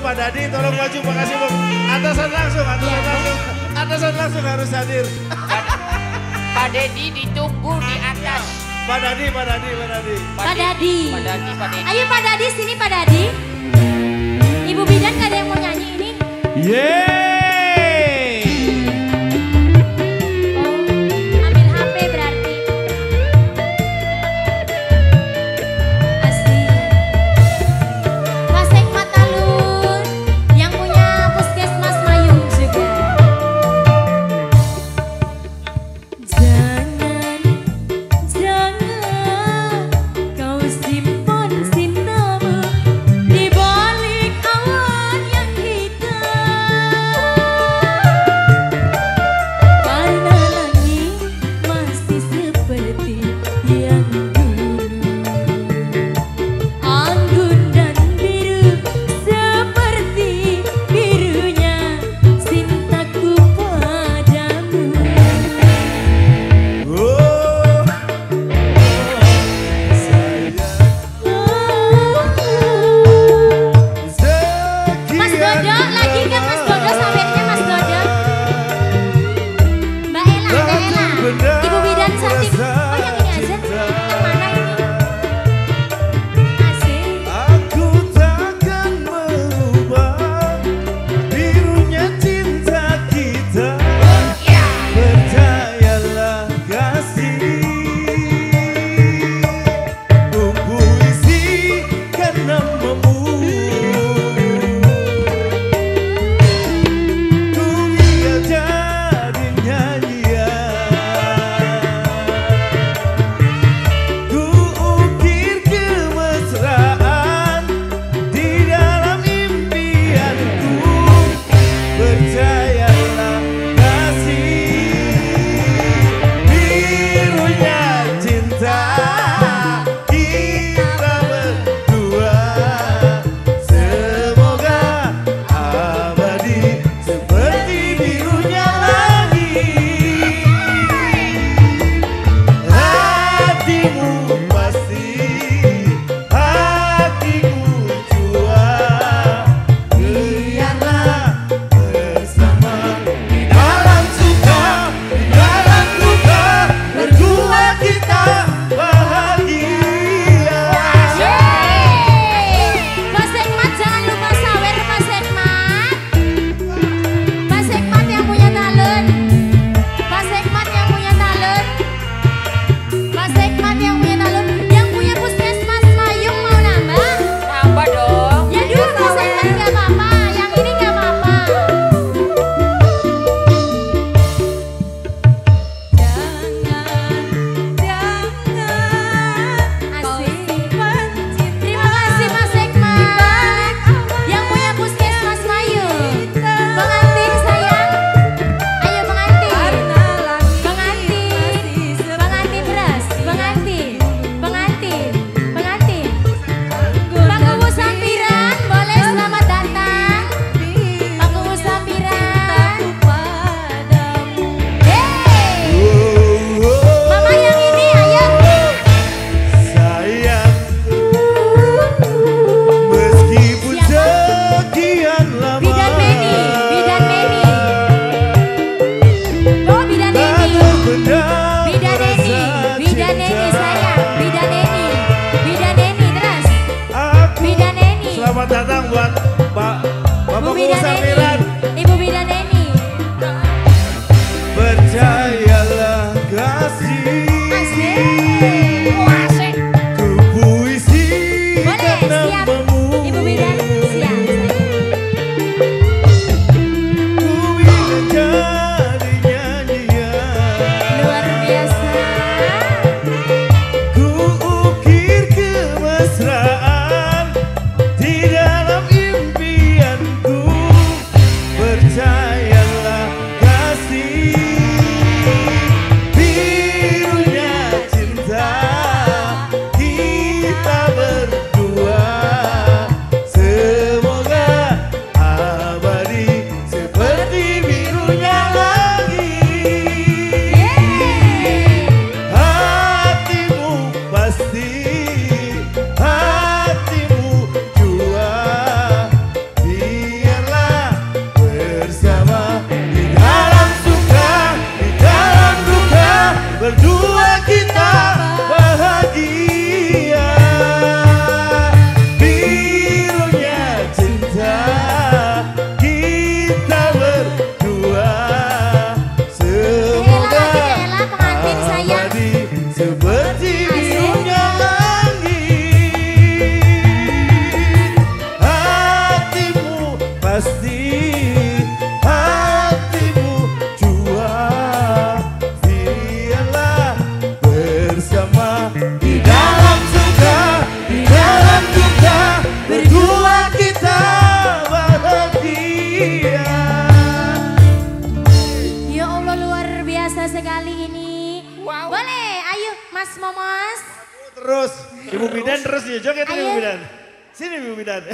Pak Dadi tolong maju makasih Bu. Atasan langsung, atasan langsung. Atasan langsung harus hadir. Pak Dedi ditunggu di atas. Pak Dadi, Pak Dadi, Pak Dadi. Pak Dadi. Pak Dadi, Pak Dadi. Ayo Pak Dadi sini Pak Dadi. Ibu bidan enggak ada yang mau nyanyi ini? Yeah. miraré. Mas Momos. Terus, Ibu Bidan terus ya, joget ya, Ibu Bidan. Sini Ibu Bidan.